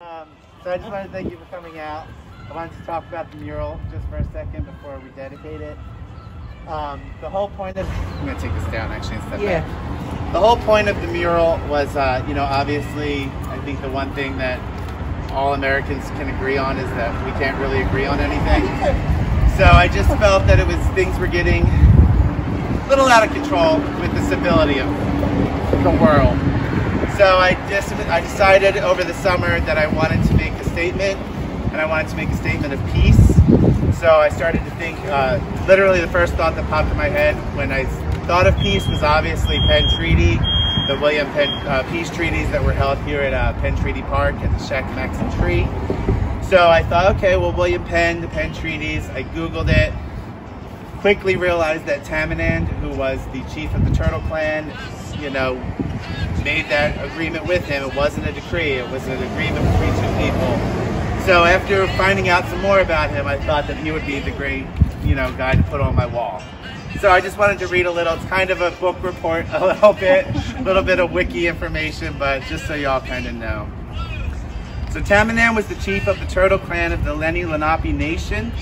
Um, so I just want to thank you for coming out. I wanted to talk about the mural just for a second before we dedicate it. Um, the whole point of I'm going to take this down actually step Yeah. back. The whole point of the mural was, uh, you know, obviously, I think the one thing that all Americans can agree on is that we can't really agree on anything. So I just felt that it was things were getting a little out of control with the stability of the world. So I just I decided over the summer that I wanted to make a statement, and I wanted to make a statement of peace. So I started to think. Uh, literally, the first thought that popped in my head when I thought of peace was obviously Penn Treaty, the William Penn uh, peace treaties that were held here at uh, Penn Treaty Park at the Shackamaxon Tree. So I thought, okay, well, William Penn, the Penn treaties. I googled it. Quickly realized that Tamanend, who was the chief of the Turtle Clan, you know, made that agreement with him. It wasn't a decree, it was an agreement between two people. So after finding out some more about him, I thought that he would be the great, you know, guy to put on my wall. So I just wanted to read a little. It's kind of a book report, a little bit, a little bit of wiki information, but just so y'all kind of know. So Tamanend was the chief of the Turtle Clan of the Lenni Lenape Nation.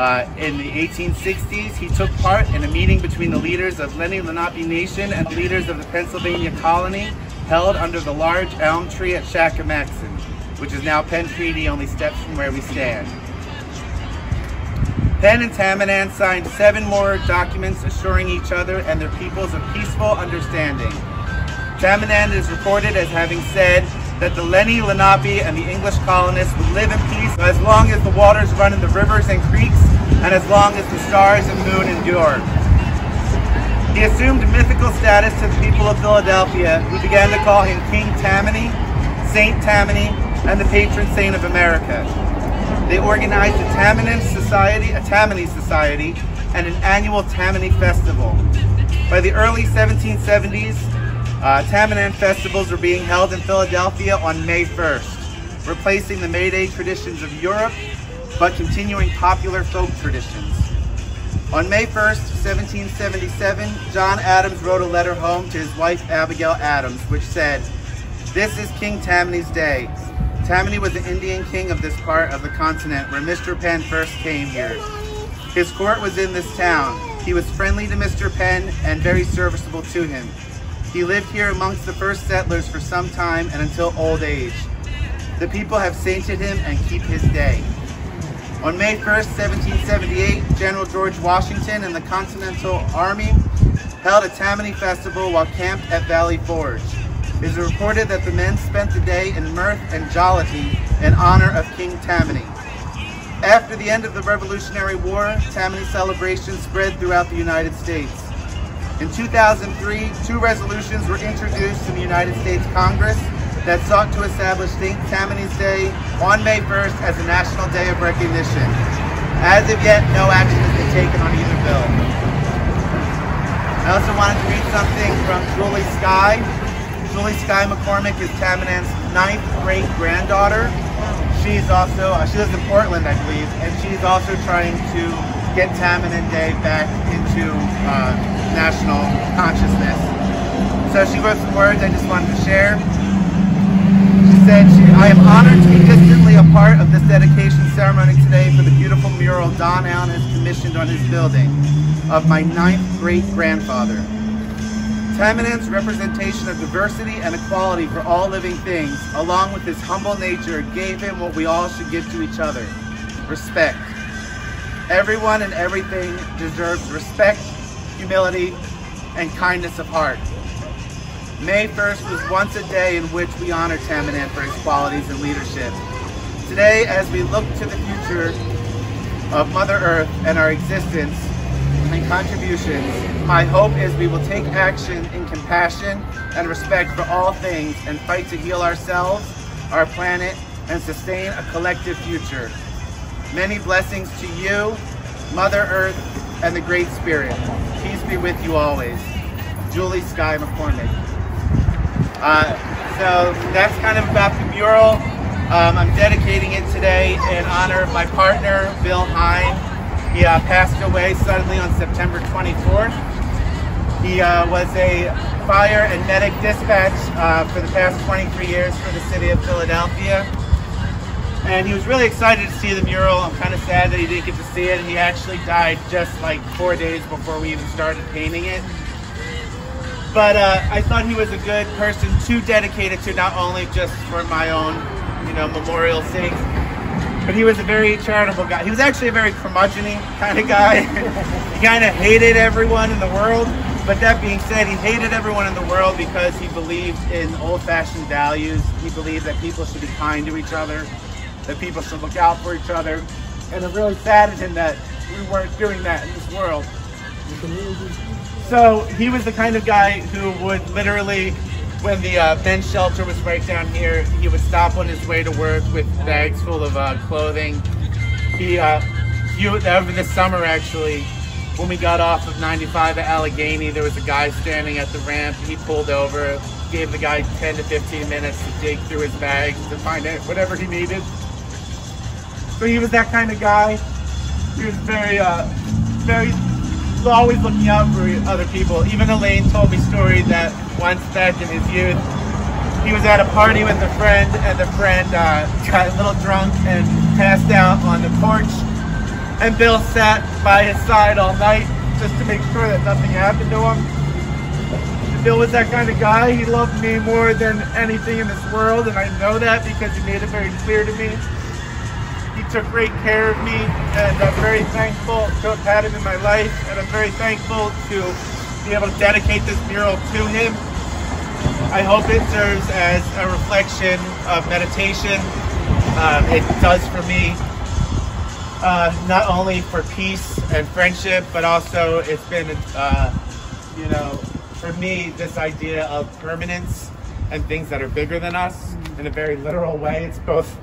Uh, in the 1860s, he took part in a meeting between the leaders of Lenni Lenape Nation and the leaders of the Pennsylvania colony held under the large elm tree at Shackamaxon, which is now Penn Treaty, only steps from where we stand. Penn and Tamanend signed seven more documents assuring each other and their peoples of peaceful understanding. Tamanend is reported as having said that the Lenni Lenape and the English colonists would live in peace as long as the waters run in the rivers and creeks and as long as the stars and moon endure. He assumed mythical status to the people of Philadelphia, who began to call him King Tammany, Saint Tammany, and the patron saint of America. They organized a Tammany Society, a Tammany Society, and an annual Tammany Festival. By the early 1770s, uh, Tamanend festivals were being held in Philadelphia on May 1st, replacing the May Day traditions of Europe, but continuing popular folk traditions. On May 1st, 1777, John Adams wrote a letter home to his wife Abigail Adams, which said, This is King Tammany's day. Tammany was the Indian king of this part of the continent where Mr. Penn first came here. His court was in this town. He was friendly to Mr. Penn and very serviceable to him. He lived here amongst the first settlers for some time and until old age. The people have sainted him and keep his day. On May 1st, 1778, General George Washington and the Continental Army held a Tammany festival while camped at Valley Forge. It is reported that the men spent the day in mirth and jollity in honor of King Tammany. After the end of the Revolutionary War, Tammany celebrations spread throughout the United States. In 2003, two resolutions were introduced in the United States Congress that sought to establish St. Tammany's Day on May 1st as a national day of recognition. As of yet, no action has been taken on either bill. I also wanted to read something from Julie Sky. Julie Sky McCormick is Tamanend's ninth great granddaughter. She's also, uh, she lives in Portland, I believe, and she's also trying to get Tamanend Day back into uh, national consciousness. So she wrote some words I just wanted to share. She said, she, I am honored to be distantly a part of this dedication ceremony today for the beautiful mural Don Allen has commissioned on his building of my ninth great grandfather. Tamanend's representation of diversity and equality for all living things, along with his humble nature, gave him what we all should give to each other respect. Everyone and everything deserves respect, humility, and kindness of heart. May 1st was once a day in which we honor Tamanend for his qualities and leadership. Today, as we look to the future of Mother Earth and our existence and contributions, my hope is we will take action in compassion and respect for all things and fight to heal ourselves, our planet, and sustain a collective future. Many blessings to you, Mother Earth, and the Great Spirit. Peace be with you always. Julie Sky McCormick. Uh, so that's kind of about the mural. Um, I'm dedicating it today in honor of my partner, Bill Heine. He uh, passed away suddenly on September 24th. He uh, was a fire and medic dispatch uh, for the past 23 years for the city of Philadelphia. And he was really excited to see the mural. I'm kind of sad that he didn't get to see it. He actually died just like four days before we even started painting it. But uh, I thought he was a good person to dedicate it to, not only just for my own, you know, memorial sake, but he was a very charitable guy. He was actually a very curmudgeon kind of guy. he kind of hated everyone in the world. But that being said, he hated everyone in the world because he believed in old-fashioned values. He believed that people should be kind to each other, that people should look out for each other. And it really saddened him that we weren't doing that in this world. So he was the kind of guy who would literally when the uh, men's shelter was right down here, he would stop on his way to work with bags full of uh, clothing. He, uh, he, over the summer actually, when we got off of 95 at Allegheny, there was a guy standing at the ramp. He pulled over, gave the guy 10 to 15 minutes to dig through his bags to find whatever he needed. So he was that kind of guy. He was very, uh, very always looking out for other people. Even Elaine told me story that once back in his youth, he was at a party with a friend, and the friend uh, got a little drunk and passed out on the porch. And Bill sat by his side all night just to make sure that nothing happened to him. Bill was that kind of guy. He loved me more than anything in this world, and I know that because he made it very clear to me took great care of me, and I'm very thankful to have had him in my life, and I'm very thankful to be able to dedicate this mural to him. I hope it serves as a reflection of meditation. Um, it does for me, uh, not only for peace and friendship, but also it's been, uh, you know, for me, this idea of permanence and things that are bigger than us in a very literal way. It's both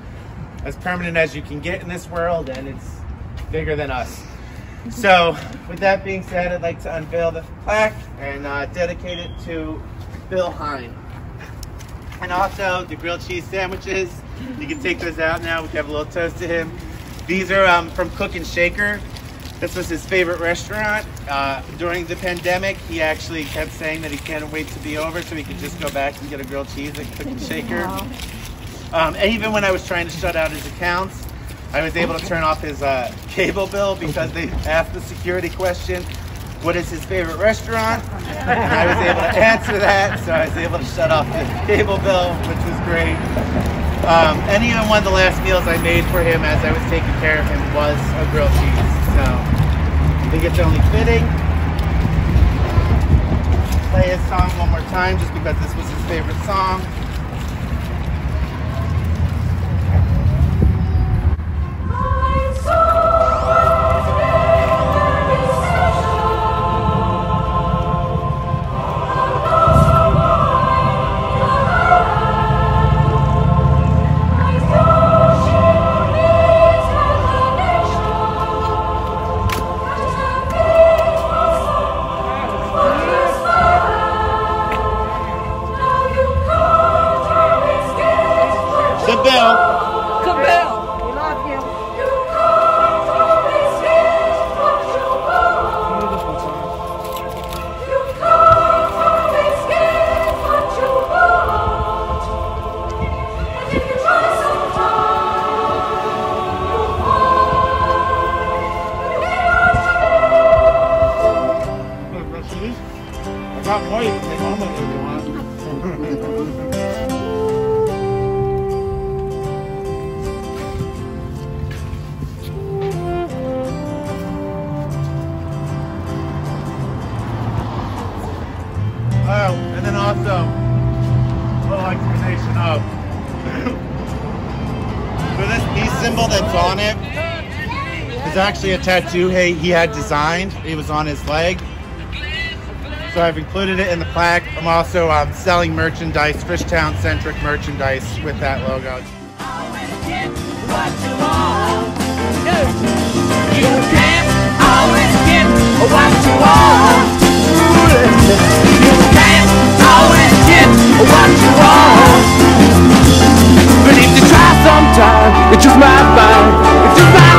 as permanent as you can get in this world, and it's bigger than us. So, with that being said, I'd like to unveil the plaque and uh, dedicate it to Bill Heine. And also the grilled cheese sandwiches. You can take those out now. We can have a little toast to him. These are um, from Cook and Shaker. This was his favorite restaurant. Uh, during the pandemic, he actually kept saying that he can't wait to be over so he could just go back and get a grilled cheese at Cook and Shaker. Um, and even when I was trying to shut out his accounts, I was able to turn off his uh, cable bill because they asked the security question, what is his favorite restaurant? And I was able to answer that, so I was able to shut off the cable bill, which was great. Um, and even one of the last meals I made for him as I was taking care of him was a grilled cheese. So I think it's only fitting. Play his song one more time just because this was his favorite song. Bill. Actually a tattoo he, he had designed. It was on his leg. So I've included it in the plaque. I'm also um, selling merchandise, Fishtown centric merchandise with that logo. You can't always get what you want always get what you want. But if you try sometime, it's just might find. It's just my